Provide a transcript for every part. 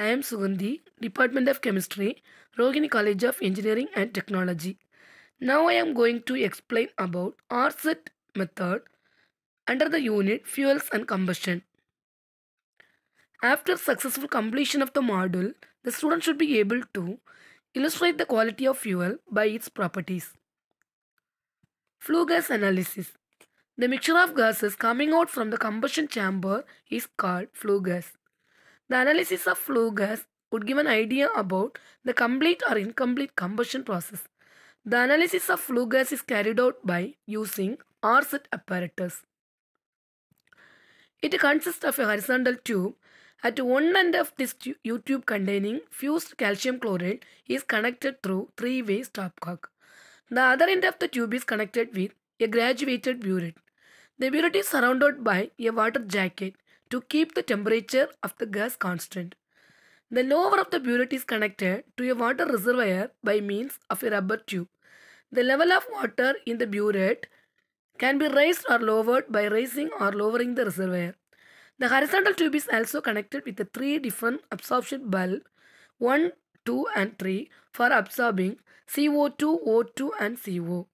I am Sugandhi, Department of Chemistry, Rohini College of Engineering and Technology. Now I am going to explain about Orsat method under the unit Fuels and Combustion. After successful completion of the module, the student should be able to illustrate the quality of fuel by its properties. Flue gas analysis. The mixture of gases coming out from the combustion chamber is called flue gas. The analysis of flue gas would give an idea about the complete or incomplete combustion process. The analysis of flue gas is carried out by using Orsat apparatus. It consists of a horizontal tube. At one end of this tu- U-tube containing fused calcium chloride is connected through three-way stopcock. The other end of the tube is connected with a graduated burette. The burette is surrounded by a water jacket to keep the temperature of the gas constant. The lower of the burette is connected to a water reservoir by means of a rubber tube. The level of water in the burette can be raised or lowered by raising or lowering the reservoir. The horizontal tube is also connected with the three different absorption bulbs 1, 2 and 3 for absorbing CO2, O2 and CO.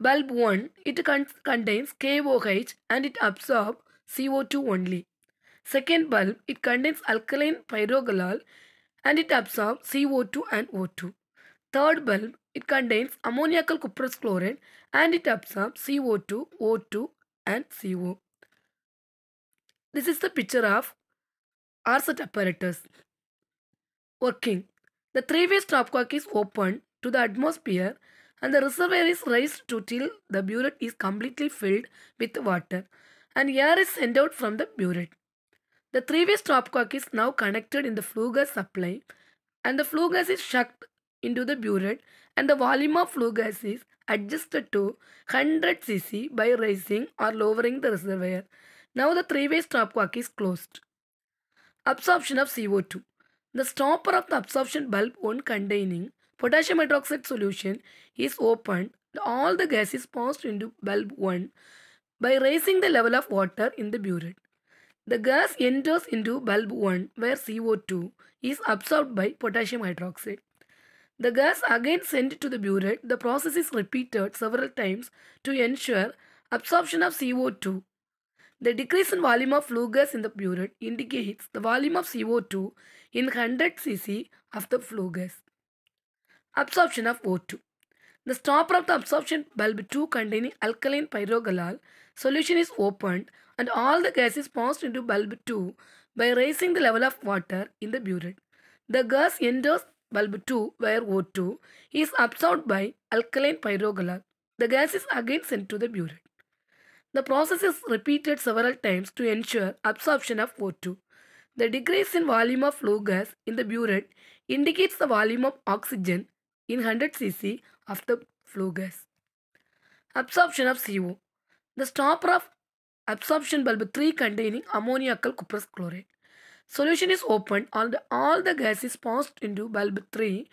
Bulb 1 it con- contains KOH and it absorbs CO2 only. Second bulb it contains alkaline pyrogallol and it absorbs CO2 and O2. Third bulb it contains ammoniacal cuprous chloride and it absorbs CO2, O2 and CO. This is the picture of Orsat apparatus. Working. The three-way stopcock is opened to the atmosphere and the reservoir is raised to till the burette is completely filled with water and air is sent out from the burette. The three-way stopcock is now connected in the flue gas supply and the flue gas is sucked into the burette and the volume of flue gas is adjusted to 100 cc by raising or lowering the reservoir. Now the three-way stopcock is closed. Absorption of CO2. The stopper of the absorption bulb one containing potassium hydroxide solution is opened. All the gas is passed into bulb 1 by raising the level of water in the burette. The gas enters into bulb 1 where CO2 is absorbed by potassium hydroxide. The gas again sent to the burette. The process is repeated several times to ensure absorption of CO2. The decrease in volume of flue gas in the burette indicates the volume of CO2 in 100 cc of the flue gas. Absorption of O2. The stopper of the absorption bulb 2 containing alkaline pyrogallol solution is opened and all the gas is passed into bulb 2 by raising the level of water in the burette. The gas enters bulb 2 where O2 is absorbed by alkaline pyrogallol. The gas is again sent to the burette. The process is repeated several times to ensure absorption of O2. The decrease in volume of flue gas in the burette indicates the volume of oxygen in 100 cc of the flue gas. Absorption of CO. The stopper of absorption bulb 3 containing ammoniacal cuprous chloride. Solution is opened and all the gas is passed into bulb 3